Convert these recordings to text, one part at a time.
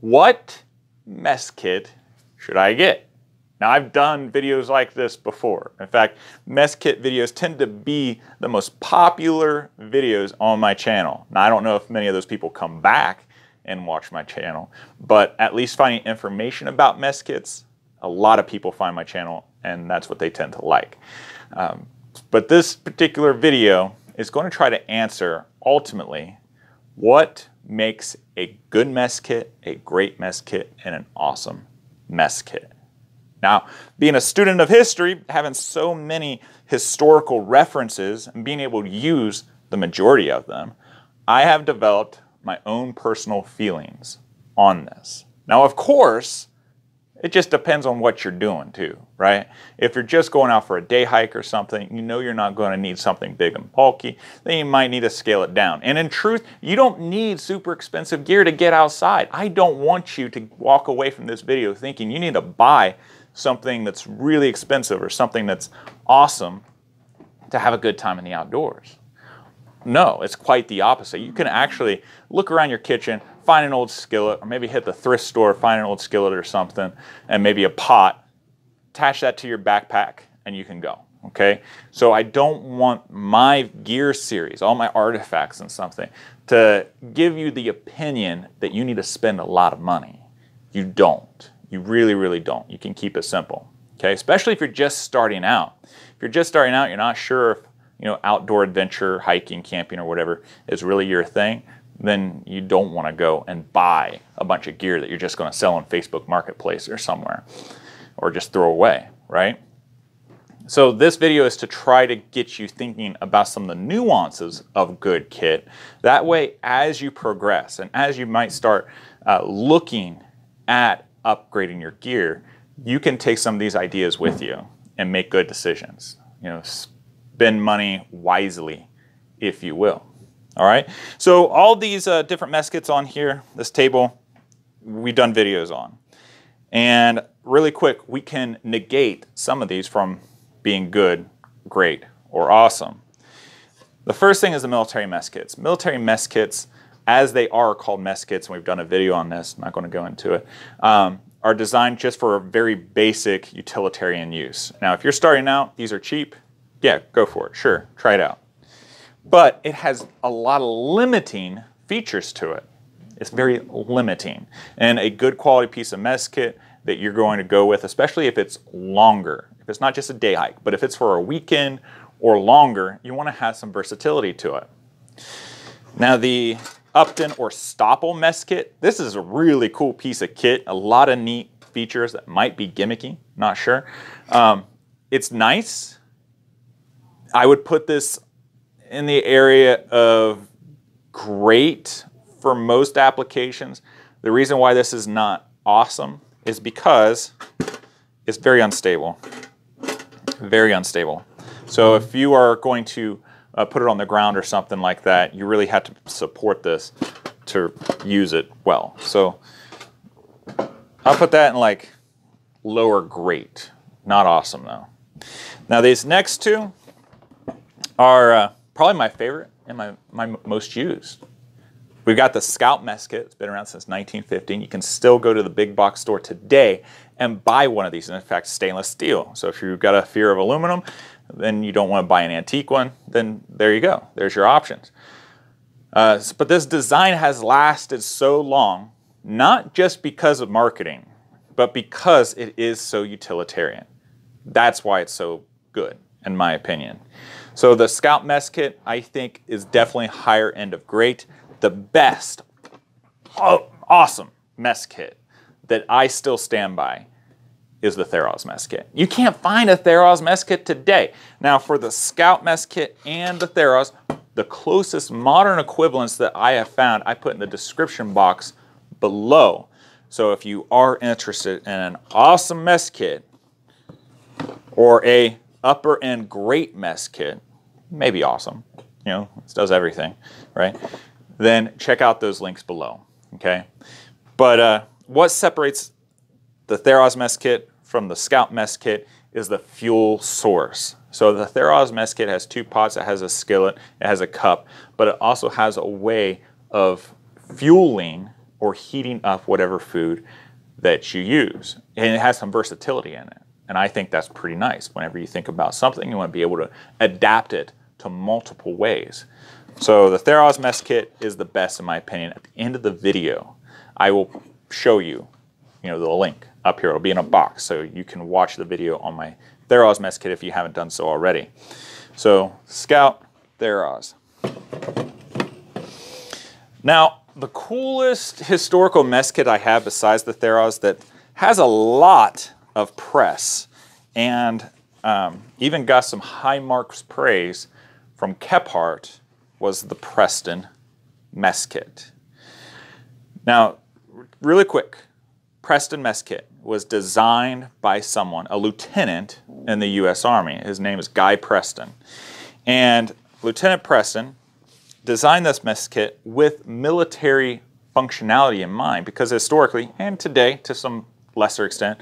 what mess kit should I get? Now I've done videos like this before. In fact, mess kit videos tend to be the most popular videos on my channel. Now I don't know if many of those people come back and watch my channel, but at least finding information about mess kits, a lot of people find my channel and that's what they tend to like. Um, but this particular video is going to try to answer ultimately what makes a good mess kit, a great mess kit, and an awesome mess kit. Now, being a student of history, having so many historical references and being able to use the majority of them, I have developed my own personal feelings on this. Now, of course, it just depends on what you're doing too, right? If you're just going out for a day hike or something, you know you're not going to need something big and bulky, then you might need to scale it down. And in truth, you don't need super expensive gear to get outside. I don't want you to walk away from this video thinking you need to buy something that's really expensive or something that's awesome to have a good time in the outdoors. No, it's quite the opposite. You can actually look around your kitchen, find an old skillet, or maybe hit the thrift store, find an old skillet or something, and maybe a pot, attach that to your backpack, and you can go. Okay? So I don't want my gear series, all my artifacts and something, to give you the opinion that you need to spend a lot of money. You don't. You really, really don't. You can keep it simple. Okay? Especially if you're just starting out. If you're just starting out, you're not sure if you know, outdoor adventure, hiking, camping, or whatever is really your thing, then you don't want to go and buy a bunch of gear that you're just going to sell on Facebook Marketplace or somewhere, or just throw away, right? So this video is to try to get you thinking about some of the nuances of good kit. That way, as you progress and as you might start uh, looking at upgrading your gear, you can take some of these ideas with you and make good decisions. You know, spend money wisely, if you will. All right. So all these uh, different mess kits on here, this table, we've done videos on. And really quick, we can negate some of these from being good, great, or awesome. The first thing is the military mess kits. Military mess kits, as they are called mess kits, and we've done a video on this, I'm not going to go into it, um, are designed just for a very basic utilitarian use. Now, if you're starting out, these are cheap, yeah, go for it. Sure, try it out. But it has a lot of limiting features to it. It's very limiting. And a good quality piece of mess kit that you're going to go with, especially if it's longer, if it's not just a day hike, but if it's for a weekend or longer, you want to have some versatility to it. Now the Upton or Stoppel mess kit, this is a really cool piece of kit, a lot of neat features that might be gimmicky, not sure. Um, it's nice, I would put this in the area of great for most applications. The reason why this is not awesome is because it's very unstable. Very unstable. So if you are going to uh, put it on the ground or something like that, you really have to support this to use it well. So I'll put that in like lower great. Not awesome though. Now these next two, are uh, probably my favorite and my, my most used. We've got the Scout mess kit. It's been around since 1915. You can still go to the big box store today and buy one of these. And in fact, stainless steel. So if you've got a fear of aluminum, then you don't want to buy an antique one, then there you go. There's your options. Uh, but this design has lasted so long, not just because of marketing, but because it is so utilitarian. That's why it's so good, in my opinion. So the Scout Mess Kit, I think, is definitely higher end of great. The best, oh, awesome mess kit that I still stand by is the Theroz mess kit. You can't find a Theroz mess kit today. Now for the Scout mess kit and the Theroz, the closest modern equivalents that I have found, I put in the description box below. So if you are interested in an awesome mess kit or a upper end great mess kit, maybe awesome, you know, it does everything, right? Then check out those links below, okay? But uh, what separates the Theroz mess kit from the Scout mess kit is the fuel source. So the Theroz mess kit has two pots, it has a skillet, it has a cup, but it also has a way of fueling or heating up whatever food that you use. And it has some versatility in it. And I think that's pretty nice. Whenever you think about something, you want to be able to adapt it to multiple ways. So the Theroz mess kit is the best in my opinion. At the end of the video, I will show you, you know, the link up here. It'll be in a box, so you can watch the video on my Theroz mess kit if you haven't done so already. So Scout Theroz. Now, the coolest historical mess kit I have besides the Theroz that has a lot of press and um, even got some high marks praise from Kephart was the Preston mess kit. Now, really quick, Preston mess kit was designed by someone, a lieutenant in the U.S. Army. His name is Guy Preston. And Lieutenant Preston designed this mess kit with military functionality in mind because historically, and today to some lesser extent,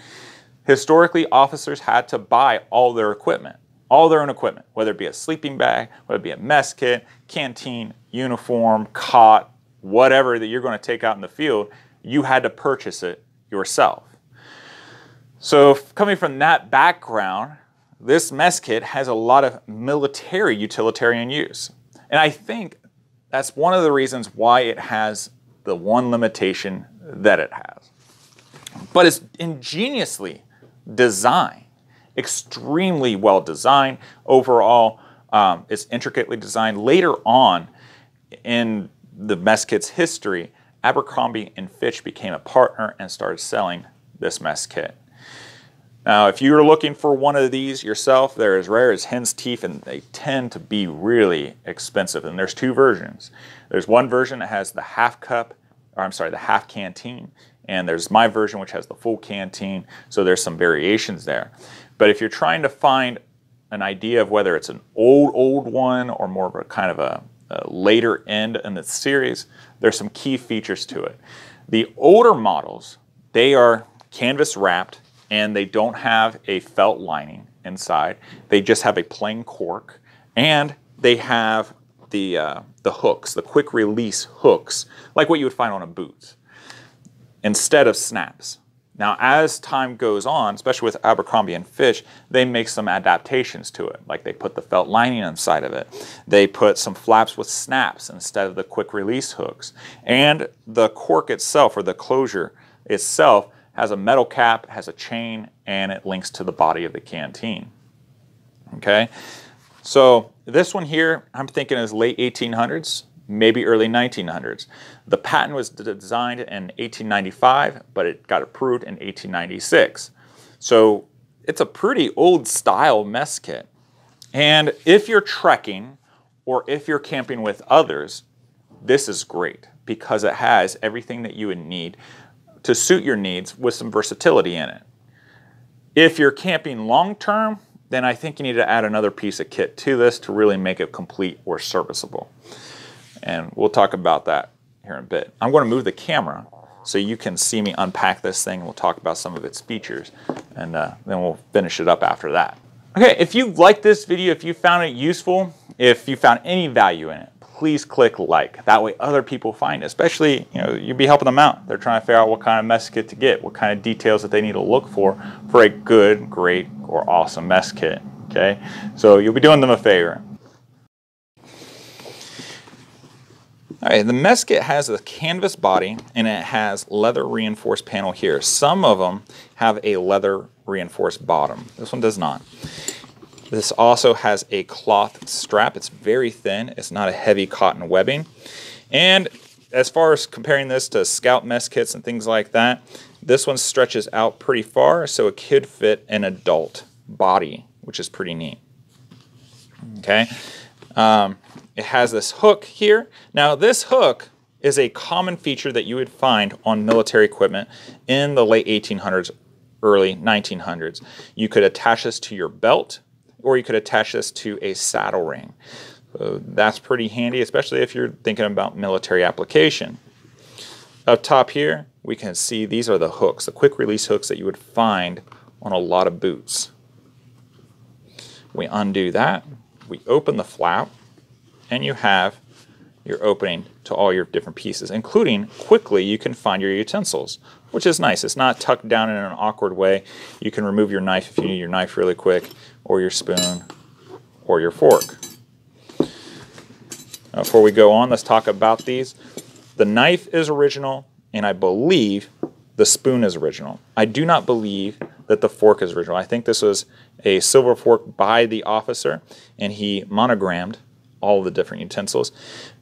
historically officers had to buy all their equipment, all their own equipment, whether it be a sleeping bag, whether it be a mess kit, canteen, uniform, cot, whatever that you're going to take out in the field, you had to purchase it yourself. So coming from that background, this mess kit has a lot of military utilitarian use. And I think that's one of the reasons why it has the one limitation that it has. But it's ingeniously designed, extremely well designed. Overall, um, it's intricately designed. Later on in the mess kit's history, Abercrombie and Fitch became a partner and started selling this mess kit. Now, if you're looking for one of these yourself, they're as rare as hen's teeth and they tend to be really expensive. And there's two versions. There's one version that has the half cup, or I'm sorry, the half canteen, and there's my version which has the full canteen. So there's some variations there. But if you're trying to find an idea of whether it's an old, old one or more of a kind of a, a later end in the series, there's some key features to it. The older models, they are canvas wrapped and they don't have a felt lining inside. They just have a plain cork, and they have the uh, the hooks, the quick release hooks, like what you would find on a boot, instead of snaps. Now, as time goes on, especially with Abercrombie and Fitch, they make some adaptations to it. Like they put the felt lining inside of it. They put some flaps with snaps instead of the quick release hooks. And the cork itself, or the closure itself, has a metal cap, has a chain, and it links to the body of the canteen. Okay, so this one here, I'm thinking is late 1800s, maybe early 1900s. The patent was designed in 1895, but it got approved in 1896. So it's a pretty old style mess kit. And if you're trekking or if you're camping with others, this is great because it has everything that you would need to suit your needs with some versatility in it. If you're camping long term, then I think you need to add another piece of kit to this to really make it complete or serviceable. And we'll talk about that here in a bit. I'm going to move the camera so you can see me unpack this thing. and We'll talk about some of its features and uh, then we'll finish it up after that. Okay, if you liked this video, if you found it useful, if you found any value in it, please click like. That way other people find it, especially, you know, you'll be helping them out. They're trying to figure out what kind of mess kit to get, what kind of details that they need to look for for a good, great, or awesome mess kit, okay? So you'll be doing them a favor. All right, the mess kit has a canvas body and it has leather reinforced panel here. Some of them have a leather reinforced bottom. This one does not. This also has a cloth strap. It's very thin. It's not a heavy cotton webbing. And as far as comparing this to scout mess kits and things like that, this one stretches out pretty far so it could fit an adult body, which is pretty neat. Okay. Um, it has this hook here. Now this hook is a common feature that you would find on military equipment in the late 1800s, early 1900s. You could attach this to your belt or you could attach this to a saddle ring. So that's pretty handy, especially if you're thinking about military application. Up top here, we can see these are the hooks, the quick release hooks that you would find on a lot of boots. We undo that, we open the flap, and you have your opening to all your different pieces, including quickly you can find your utensils, which is nice. It's not tucked down in an awkward way. You can remove your knife if you need your knife really quick, or your spoon, or your fork. Now, before we go on, let's talk about these. The knife is original, and I believe the spoon is original. I do not believe that the fork is original. I think this was a silver fork by the officer, and he monogrammed all the different utensils.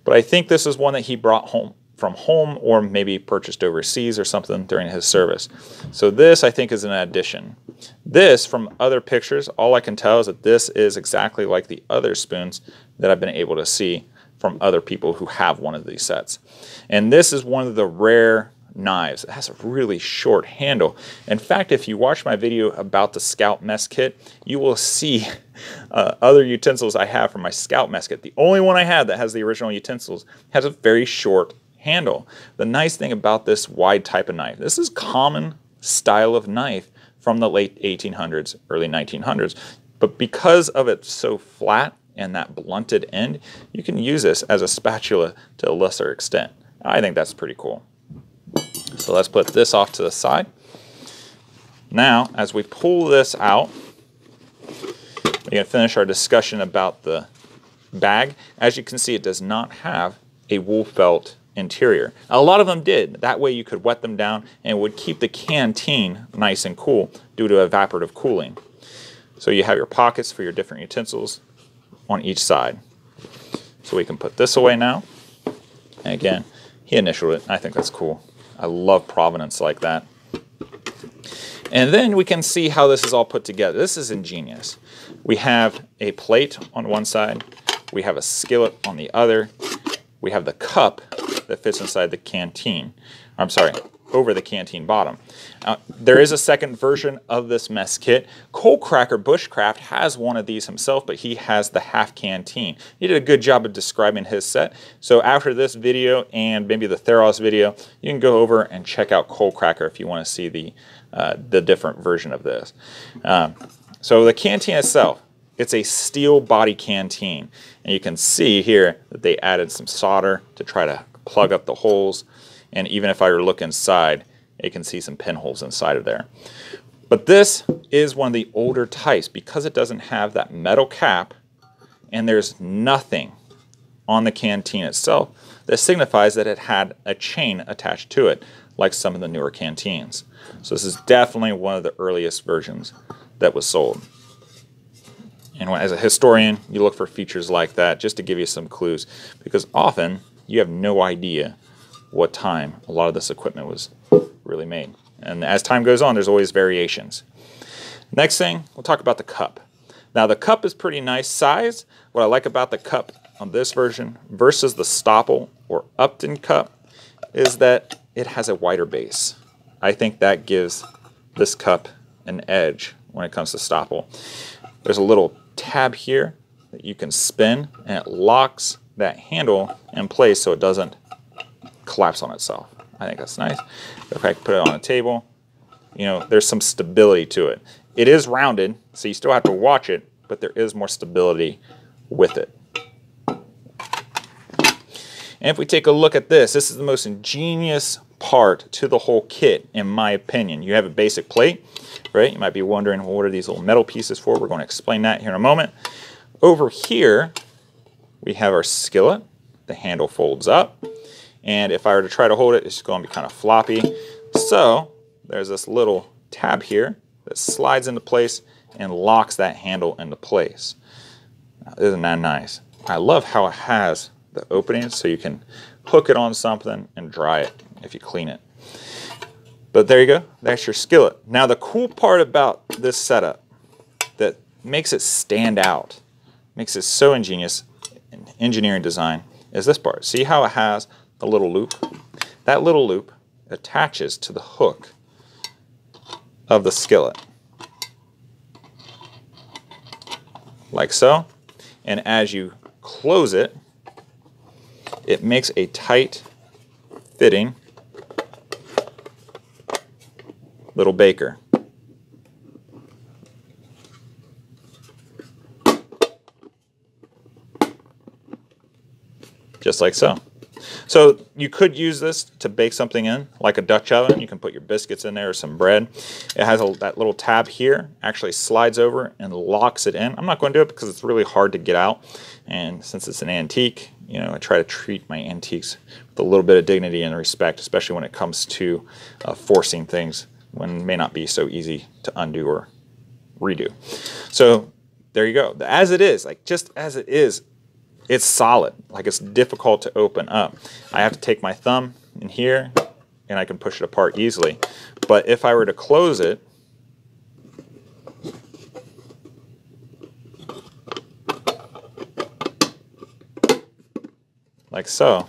But I think this is one that he brought home from home or maybe purchased overseas or something during his service. So this I think is an addition. This from other pictures, all I can tell is that this is exactly like the other spoons that I've been able to see from other people who have one of these sets. And this is one of the rare knives. It has a really short handle. In fact, if you watch my video about the Scout mess kit, you will see uh, other utensils I have from my Scout mess kit. The only one I have that has the original utensils has a very short handle. The nice thing about this wide type of knife, this is common style of knife from the late 1800s, early 1900s. But because of it so flat and that blunted end, you can use this as a spatula to a lesser extent. I think that's pretty cool. So let's put this off to the side. Now, as we pull this out, we're going to finish our discussion about the bag. As you can see, it does not have a wool felt interior. A lot of them did. That way you could wet them down and would keep the canteen nice and cool due to evaporative cooling. So you have your pockets for your different utensils on each side. So we can put this away now. And again, he initialed it. I think that's cool. I love provenance like that. And then we can see how this is all put together. This is ingenious. We have a plate on one side, we have a skillet on the other, we have the cup that fits inside the canteen. I'm sorry, over the canteen bottom. Uh, there is a second version of this mess kit. Coalcracker Bushcraft has one of these himself, but he has the half canteen. He did a good job of describing his set. So after this video and maybe the Theroz video, you can go over and check out Coalcracker if you want to see the, uh, the different version of this. Um, so the canteen itself, it's a steel body canteen. And you can see here that they added some solder to try to plug up the holes. And even if I were to look inside, it can see some pinholes inside of there. But this is one of the older types because it doesn't have that metal cap and there's nothing on the canteen itself that signifies that it had a chain attached to it like some of the newer canteens. So this is definitely one of the earliest versions that was sold. And as a historian, you look for features like that just to give you some clues because often you have no idea what time a lot of this equipment was really made. And as time goes on, there's always variations. Next thing, we'll talk about the cup. Now the cup is pretty nice size. What I like about the cup on this version versus the Stoppel or Upton cup is that it has a wider base. I think that gives this cup an edge when it comes to Stoppel. There's a little tab here that you can spin and it locks that handle in place so it doesn't collapse on itself. I think that's nice. If I put it on a table, you know, there's some stability to it. It is rounded, so you still have to watch it, but there is more stability with it. And if we take a look at this, this is the most ingenious part to the whole kit, in my opinion. You have a basic plate, right? You might be wondering, well, what are these little metal pieces for? We're going to explain that here in a moment. Over here, we have our skillet. The handle folds up. And if I were to try to hold it, it's going to be kind of floppy. So there's this little tab here that slides into place and locks that handle into place. Now, isn't that nice? I love how it has the openings so you can hook it on something and dry it if you clean it. But there you go, that's your skillet. Now the cool part about this setup that makes it stand out, makes it so ingenious in engineering design, is this part. See how it has a little loop? That little loop attaches to the hook of the skillet. Like so. And as you close it, it makes a tight fitting little baker. just like so. So you could use this to bake something in, like a Dutch oven. You can put your biscuits in there or some bread. It has a, that little tab here, actually slides over and locks it in. I'm not going to do it because it's really hard to get out. And since it's an antique, you know, I try to treat my antiques with a little bit of dignity and respect, especially when it comes to uh, forcing things when may not be so easy to undo or redo. So there you go. As it is, like just as it is, it's solid. Like it's difficult to open up. I have to take my thumb in here and I can push it apart easily. But if I were to close it, like so,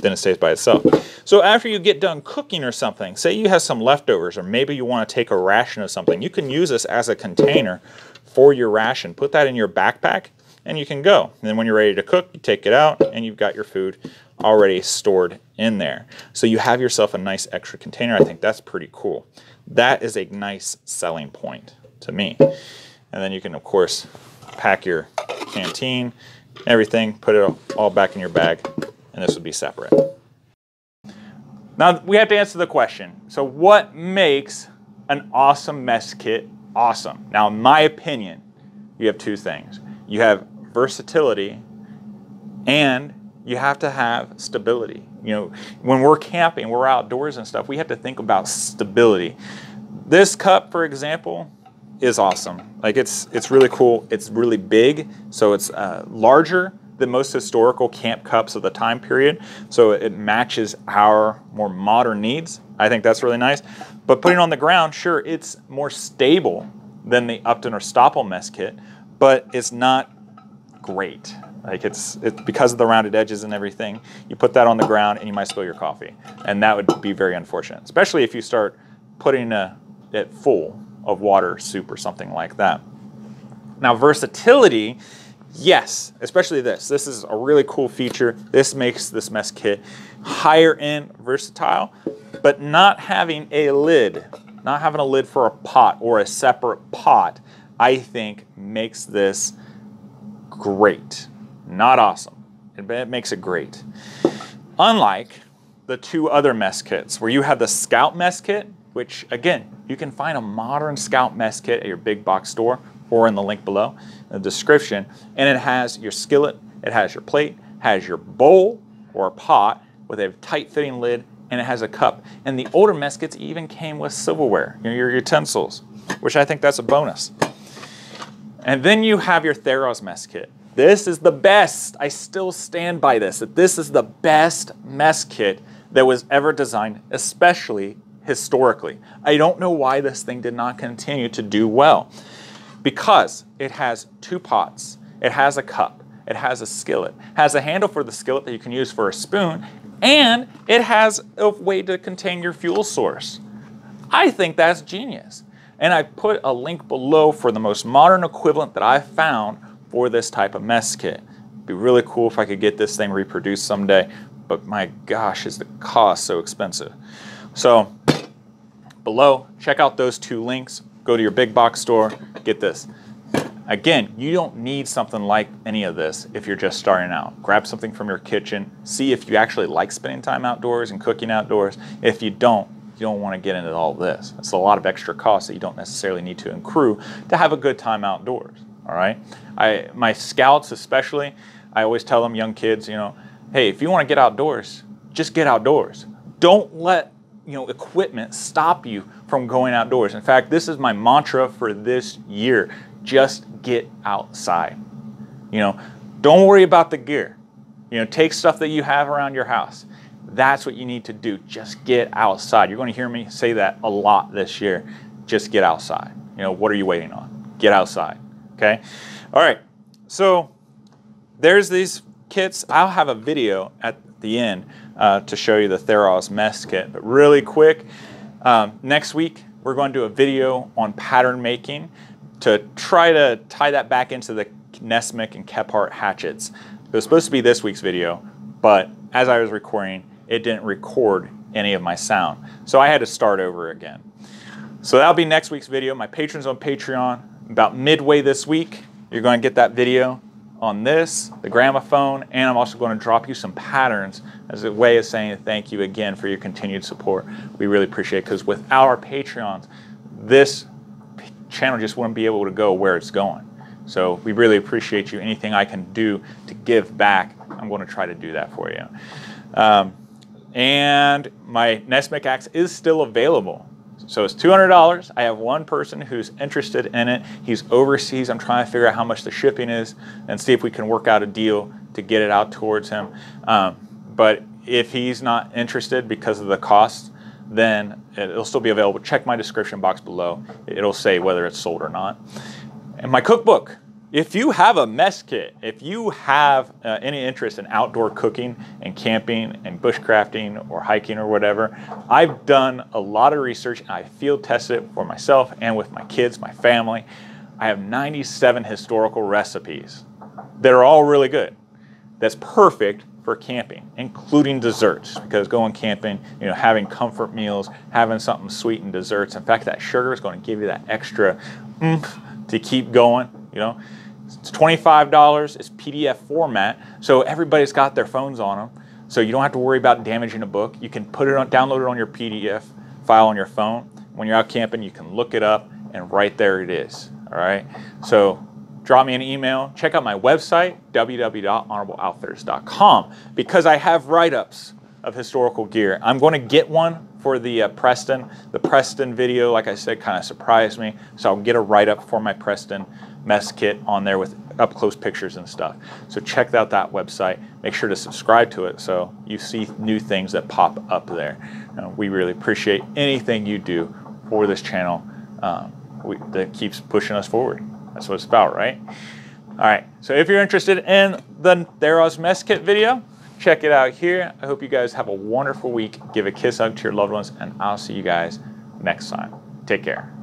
then it stays by itself. So after you get done cooking or something, say you have some leftovers or maybe you want to take a ration of something, you can use this as a container for your ration. Put that in your backpack and you can go. And then when you're ready to cook, you take it out and you've got your food already stored in there. So you have yourself a nice extra container. I think that's pretty cool. That is a nice selling point to me. And then you can, of course, pack your canteen, everything, put it all back in your bag, and this would be separate. Now, we have to answer the question. So what makes an awesome mess kit awesome? Now, in my opinion, you have two things. You have versatility, and you have to have stability. You know, when we're camping, we're outdoors and stuff, we have to think about stability. This cup, for example, is awesome. Like it's it's really cool. It's really big, so it's uh, larger than most historical camp cups of the time period. So it matches our more modern needs. I think that's really nice. But putting on the ground, sure, it's more stable than the Upton or Stoppel mess kit, but it's not great. Like it's, it's because of the rounded edges and everything. You put that on the ground and you might spill your coffee. And that would be very unfortunate, especially if you start putting a, it full of water, soup, or something like that. Now, versatility, yes, especially this. This is a really cool feature. This makes this mess kit higher end versatile, but not having a lid, not having a lid for a pot or a separate pot, I think makes this great. Not awesome. It makes it great. Unlike the two other mess kits, where you have the Scout mess kit, which again, you can find a modern Scout mess kit at your big box store or in the link below in the description. And it has your skillet, it has your plate, has your bowl or pot with a tight fitting lid, and it has a cup. And the older mess kits even came with silverware, you know, your utensils, which I think that's a bonus. And then you have your Theroz mess kit. This is the best. I still stand by this, that this is the best mess kit that was ever designed, especially historically. I don't know why this thing did not continue to do well. Because it has two pots, it has a cup, it has a skillet, has a handle for the skillet that you can use for a spoon, and it has a way to contain your fuel source. I think that's genius. And I put a link below for the most modern equivalent that I found for this type of mess kit. It'd be really cool if I could get this thing reproduced someday, but my gosh, is the cost so expensive. So below, check out those two links, go to your big box store, get this. Again, you don't need something like any of this if you're just starting out. Grab something from your kitchen, see if you actually like spending time outdoors and cooking outdoors. If you don't, you don't want to get into all this. It's a lot of extra costs that you don't necessarily need to accrue to have a good time outdoors. All right. I my scouts especially, I always tell them young kids, you know, hey, if you want to get outdoors, just get outdoors. Don't let you know equipment stop you from going outdoors. In fact, this is my mantra for this year. Just get outside. You know, don't worry about the gear. You know, take stuff that you have around your house that's what you need to do. Just get outside. You're going to hear me say that a lot this year. Just get outside. You know, what are you waiting on? Get outside. Okay? All right. So there's these kits. I'll have a video at the end uh, to show you the Theroz mess kit. But really quick, um, next week we're going to do a video on pattern making to try to tie that back into the Nessmuk and Kephart hatchets. It was supposed to be this week's video, but as I was recording, it didn't record any of my sound. So I had to start over again. So that'll be next week's video. My patrons on Patreon, about midway this week, you're going to get that video. on this, the gramophone, and I'm also going to drop you some patterns as a way of saying thank you again for your continued support. We really appreciate it because without our Patreons, this channel just wouldn't be able to go where it's going. So we really appreciate you. Anything I can do to give back, I'm going to try to do that for you. Um, and my Nessmuk axe is still available. So it's $200. I have one person who's interested in it. He's overseas. I'm trying to figure out how much the shipping is and see if we can work out a deal to get it out towards him. Um, but if he's not interested because of the cost, then it'll still be available. Check my description box below. It'll say whether it's sold or not. And my cookbook, if you have a mess kit, if you have uh, any interest in outdoor cooking and camping and bushcrafting or hiking or whatever, I've done a lot of research and I field tested it for myself and with my kids, my family. I have 97 historical recipes that are all really good. That's perfect for camping, including desserts, because going camping, you know, having comfort meals, having something sweet and desserts. In fact, that sugar is going to give you that extra oomph to keep going, you know. It's $25, it's PDF format, so everybody's got their phones on them. So you don't have to worry about damaging a book. You can put it on, download it on your PDF file on your phone. When you're out camping, you can look it up and right there it is. All right. So drop me an email. Check out my website, www.honorableoutfitters.com, because I have write-ups of historical gear. I'm going to get one for the uh, Preston. The Preston video, like I said, kind of surprised me. So I'll get a write-up for my Preston mess kit on there with up close pictures and stuff. So check out that website. Make sure to subscribe to it so you see new things that pop up there. Uh, we really appreciate anything you do for this channel um, we, that keeps pushing us forward. That's what it's about, right? All right, so if you're interested in the Theroz mess kit video, check it out here. I hope you guys have a wonderful week. Give a kiss hug to your loved ones, and I'll see you guys next time. Take care.